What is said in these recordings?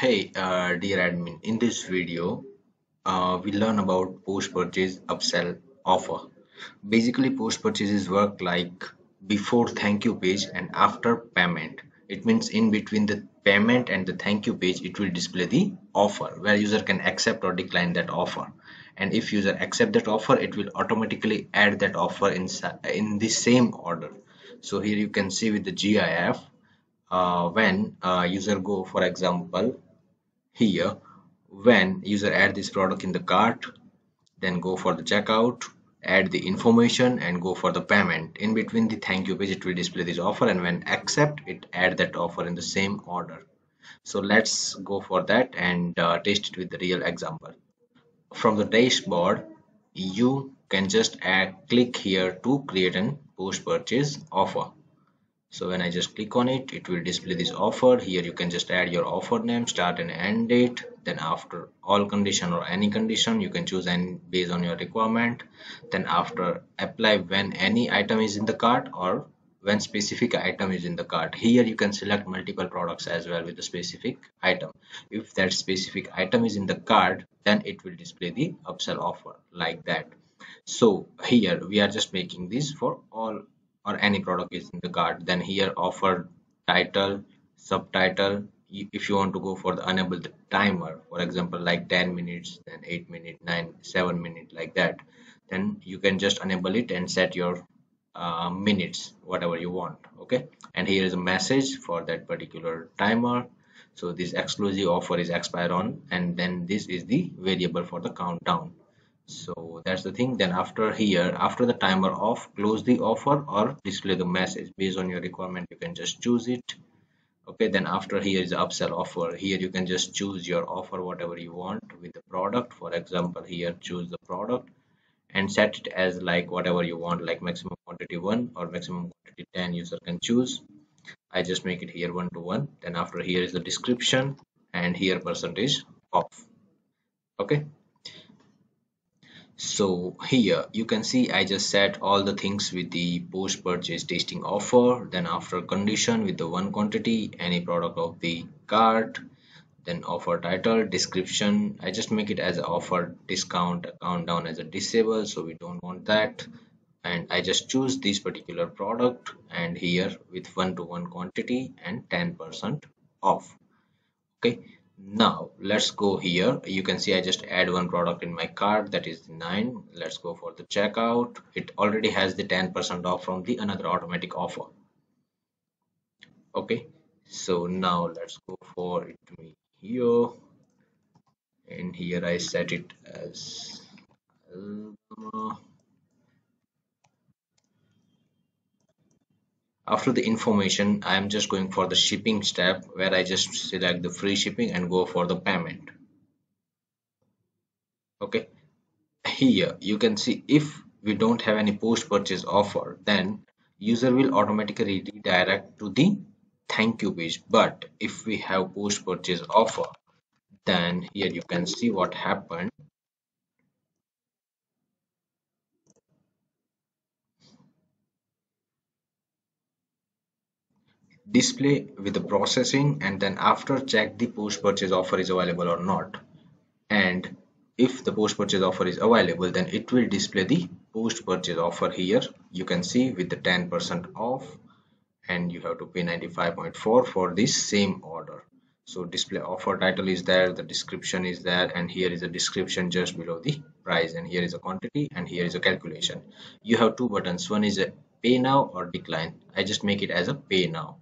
Hey, uh, dear admin, in this video, uh, we learn about post-purchase upsell offer. Basically, post-purchases work like before thank you page and after payment. It means in between the payment and the thank you page, it will display the offer where user can accept or decline that offer. And if user accept that offer, it will automatically add that offer in, in the same order. So here you can see with the GIF, uh, when uh, user go for example here. When user add this product in the cart then go for the checkout add the information and go for the payment. In between the thank you page it will display this offer and when accept it add that offer in the same order. So let's go for that and uh, test it with the real example. From the dashboard you can just add click here to create an post purchase offer so when I just click on it it will display this offer. Here you can just add your offer name start and end date. Then after all condition or any condition you can choose any based on your requirement. Then after apply when any item is in the cart or when specific item is in the cart. Here you can select multiple products as well with the specific item. If that specific item is in the cart then it will display the upsell offer like that. So here we are just making this for all or any product is in the cart then here offer title subtitle if you want to go for the enable the timer for example like 10 minutes then 8 minute 9 7 minute like that then you can just enable it and set your uh, minutes whatever you want okay? And here is a message for that particular timer. So this exclusive offer is expire on and then this is the variable for the countdown so that's the thing. Then after here after the timer off close the offer or display the message. Based on your requirement you can just choose it. Okay then after here is upsell offer. Here you can just choose your offer whatever you want with the product. For example here choose the product and set it as like whatever you want like maximum quantity 1 or maximum quantity 10 user can choose. I just make it here one to one. Then after here is the description and here percentage off. Okay so here you can see I just set all the things with the post purchase tasting offer. Then after condition with the one quantity any product of the cart. Then offer title description. I just make it as offer discount countdown as a disable so we don't want that. And I just choose this particular product and here with one to one quantity and 10% off. Okay now let's go here. You can see i just add one product in my cart. That is 9 let's go for the checkout. It already has the 10 percent off from the another automatic offer. Okay so now let's go for it here. And here i set it as uh, after the information I am just going for the shipping step where I just select the free shipping and go for the payment. Okay? Here you can see if we don't have any post purchase offer then user will automatically redirect to the thank you page. But if we have post purchase offer then here you can see what happened display with the processing and then after check the post purchase offer is available or not. And if the post purchase offer is available then it will display the post purchase offer here. You can see with the 10 percent off and you have to pay 95.4 for this same order. So display offer title is there the description is there and here is a description just below the price and here is a quantity and here is a calculation. You have two buttons. One is a pay now or decline. I just make it as a pay now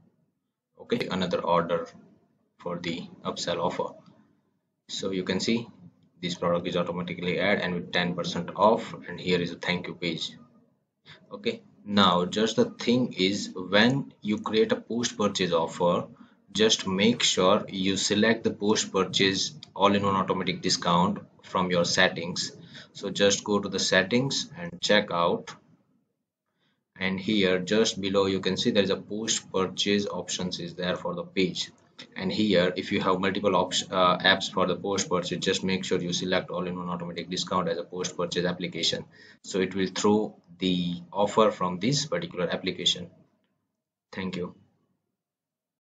okay another order for the upsell offer. So you can see this product is automatically add and with 10 percent off and here is a thank you page. Okay now just the thing is when you create a post purchase offer just make sure you select the post purchase all-in-one automatic discount from your settings. So just go to the settings and check out and here just below you can see there is a post purchase options is there for the page. And here if you have multiple uh, apps for the post purchase just make sure you select all-in-one automatic discount as a post purchase application. So it will throw the offer from this particular application. Thank you